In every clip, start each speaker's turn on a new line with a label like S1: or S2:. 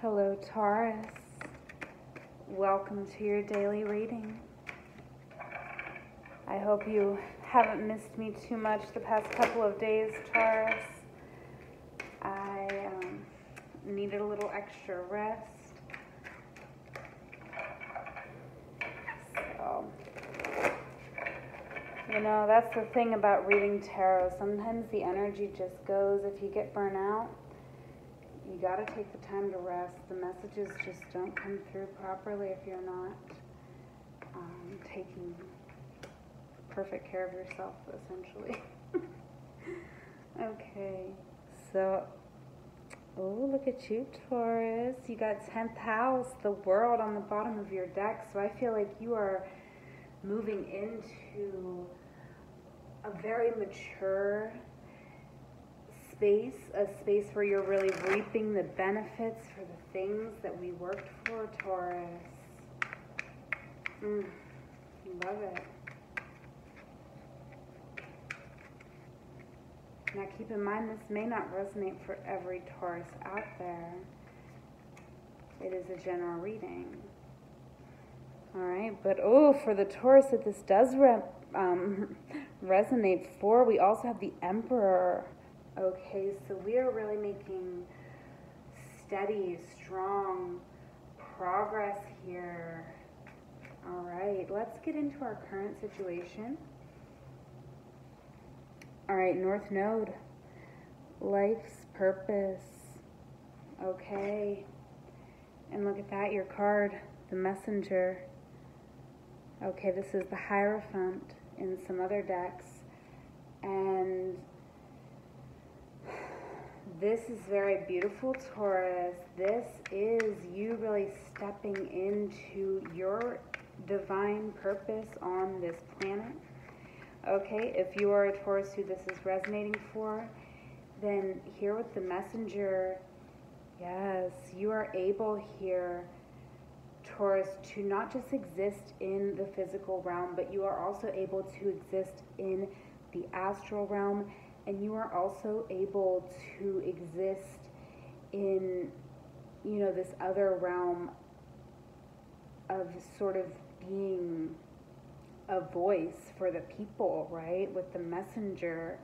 S1: Hello, Taurus. Welcome to your daily reading. I hope you haven't missed me too much the past couple of days, Taurus. I um, needed a little extra rest. So, you know, that's the thing about reading tarot. Sometimes the energy just goes if you get burnt out you got to take the time to rest. The messages just don't come through properly if you're not um, taking perfect care of yourself, essentially. okay, so, oh, look at you, Taurus. You got 10th house, the world on the bottom of your deck. So I feel like you are moving into a very mature space, a space where you're really reaping the benefits for the things that we worked for, Taurus. Mm, love it. Now keep in mind this may not resonate for every Taurus out there. It is a general reading. All right, but oh, for the Taurus that this does re- um, resonate for, we also have the Emperor. Okay, so we are really making steady, strong progress here. All right, let's get into our current situation. All right, North Node, life's purpose. Okay, and look at that, your card, the messenger. Okay, this is the Hierophant in some other decks. And this is very beautiful, Taurus. This is you really stepping into your divine purpose on this planet. Okay, if you are a Taurus who this is resonating for, then here with the messenger, yes, you are able here, Taurus, to not just exist in the physical realm, but you are also able to exist in the astral realm and you are also able to exist in you know this other realm of sort of being a voice for the people right? With the messenger.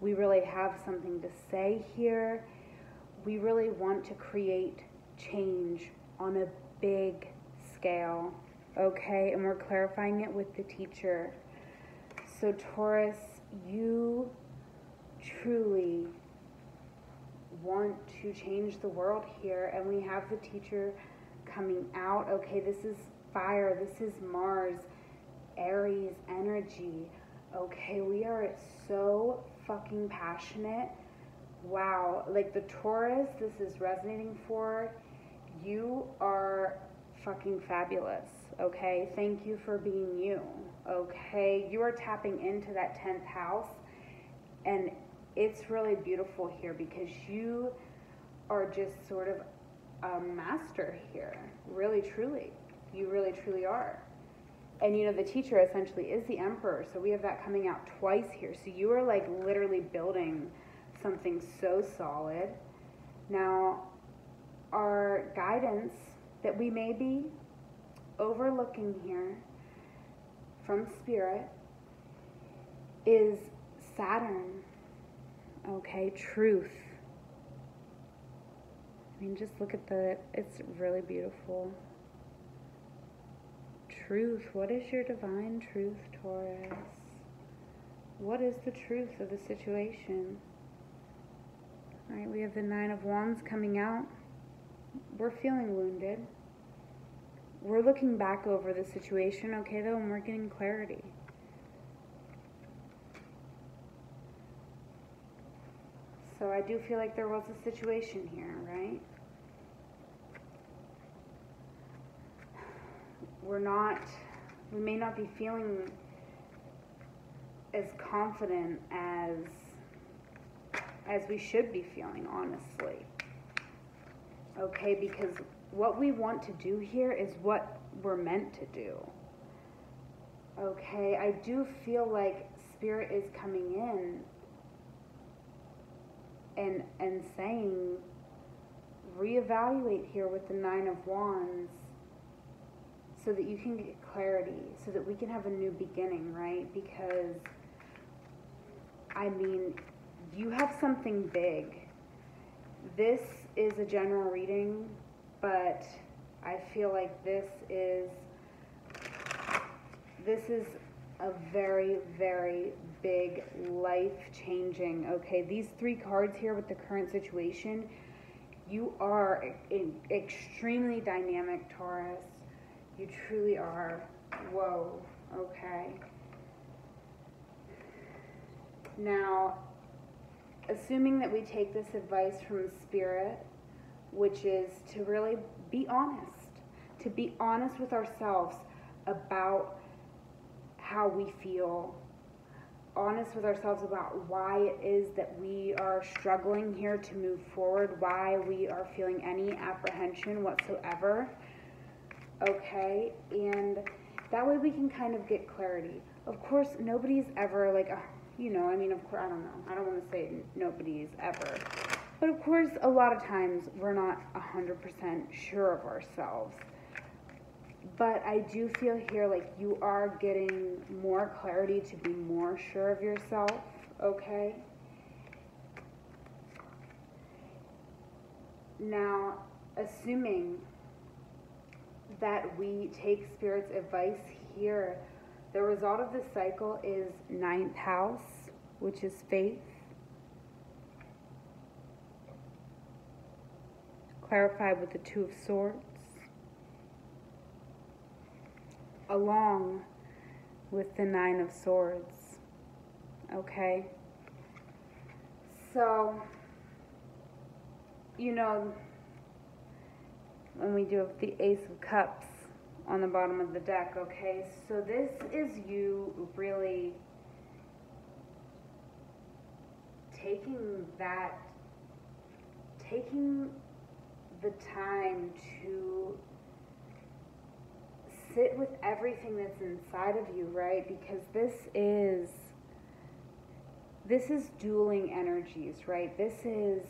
S1: We really have something to say here. We really want to create change on a big scale okay? And we're clarifying it with the teacher. So taurus you truly want to change the world here and we have the teacher coming out. Okay this is fire. This is mars. Aries energy. Okay we are so fucking passionate. Wow. Like the taurus this is resonating for you are fucking fabulous. Okay thank you for being you. Okay you are tapping into that 10th house and it's really beautiful here because you are just sort of a master here, really truly. You really truly are. And you know, the teacher essentially is the emperor, so we have that coming out twice here. So you are like literally building something so solid. Now, our guidance that we may be overlooking here from spirit is Saturn Okay, truth. I mean, just look at the, it's really beautiful. Truth. What is your divine truth, Taurus? What is the truth of the situation? All right, we have the Nine of Wands coming out. We're feeling wounded. We're looking back over the situation, okay, though, and we're getting clarity. So I do feel like there was a situation here, right? We're not, we may not be feeling as confident as as we should be feeling, honestly. Okay, because what we want to do here is what we're meant to do. Okay, I do feel like spirit is coming in and and saying reevaluate here with the Nine of Wands so that you can get clarity, so that we can have a new beginning, right? Because, I mean, you have something big. This is a general reading, but I feel like this is this is a very, very big life changing. Okay, these three cards here with the current situation, you are extremely dynamic, Taurus. You truly are. Whoa, okay. Now, assuming that we take this advice from Spirit, which is to really be honest, to be honest with ourselves about how we feel, honest with ourselves about why it is that we are struggling here to move forward, why we are feeling any apprehension whatsoever. Okay? And that way we can kind of get clarity. Of course, nobody's ever like, uh, you know, I mean, of course, I don't know. I don't want to say nobody's ever. But of course, a lot of times we're not 100% sure of ourselves but I do feel here like you are getting more clarity to be more sure of yourself, okay? Now, assuming that we take Spirit's advice here, the result of this cycle is ninth house, which is faith. Clarified with the Two of Swords. Along with the Nine of Swords. Okay? So, you know, when we do the Ace of Cups on the bottom of the deck, okay? So this is you really taking that, taking the time to sit with everything that's inside of you, right? Because this is this is dueling energies, right? This is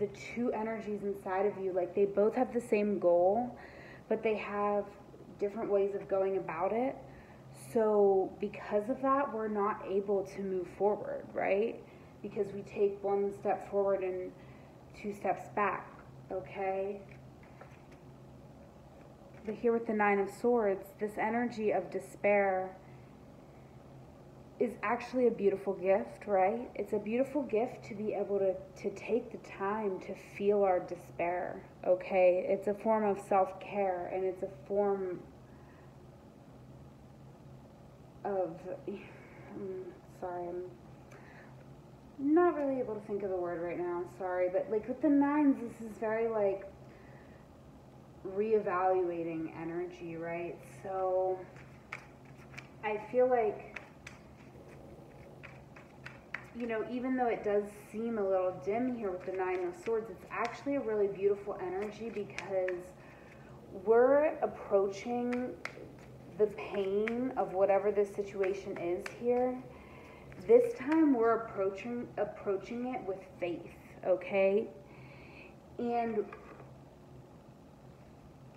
S1: the two energies inside of you like they both have the same goal, but they have different ways of going about it. So, because of that, we're not able to move forward, right? Because we take one step forward and two steps back, okay? But here with the Nine of Swords, this energy of despair is actually a beautiful gift, right? It's a beautiful gift to be able to, to take the time to feel our despair, okay? It's a form of self care and it's a form of. I'm sorry, I'm not really able to think of the word right now, sorry, but like with the nines, this is very like reevaluating energy, right? So I feel like, you know, even though it does seem a little dim here with the Nine of Swords, it's actually a really beautiful energy because we're approaching the pain of whatever this situation is here. This time we're approaching approaching it with faith, okay? And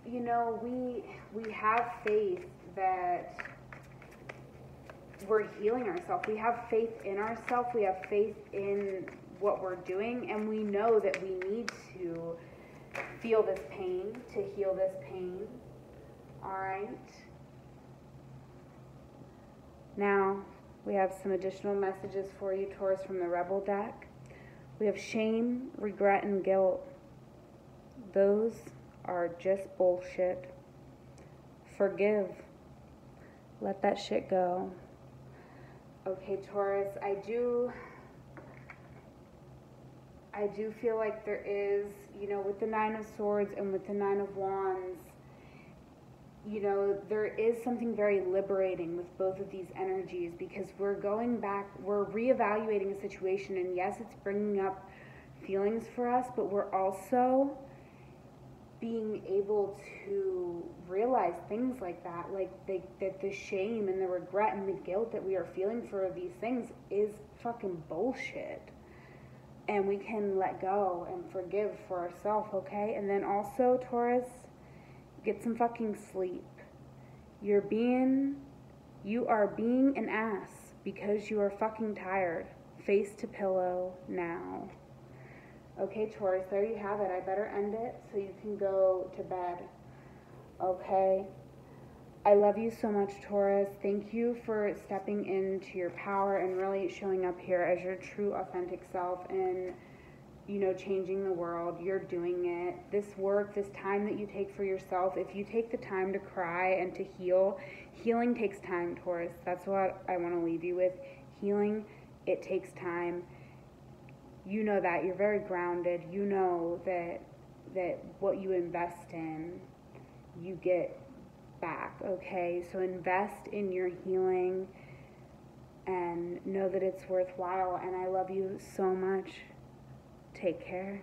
S1: you know, we we have faith that we're healing ourselves. We have faith in ourselves. We have faith in what we're doing, and we know that we need to feel this pain to heal this pain. All right. Now, we have some additional messages for you, Taurus, from the Rebel deck. We have shame, regret, and guilt. Those are just bullshit. Forgive. Let that shit go. Okay, Taurus, I do I do feel like there is, you know, with the 9 of swords and with the 9 of wands, you know, there is something very liberating with both of these energies because we're going back, we're reevaluating a situation, and yes, it's bringing up feelings for us, but we're also being able to realize things like that, like the, that the shame and the regret and the guilt that we are feeling for these things is fucking bullshit. and we can let go and forgive for ourselves, okay? And then also, Taurus, get some fucking sleep. You're being, you are being an ass because you are fucking tired. Face to pillow now. Okay, Taurus, there you have it. I better end it so you can go to bed. Okay? I love you so much, Taurus. Thank you for stepping into your power and really showing up here as your true, authentic self and, you know, changing the world. You're doing it. This work, this time that you take for yourself, if you take the time to cry and to heal, healing takes time, Taurus. That's what I want to leave you with. Healing, it takes time. You know that. You're very grounded. You know that that what you invest in, you get back, okay? So invest in your healing and know that it's worthwhile. And I love you so much. Take care.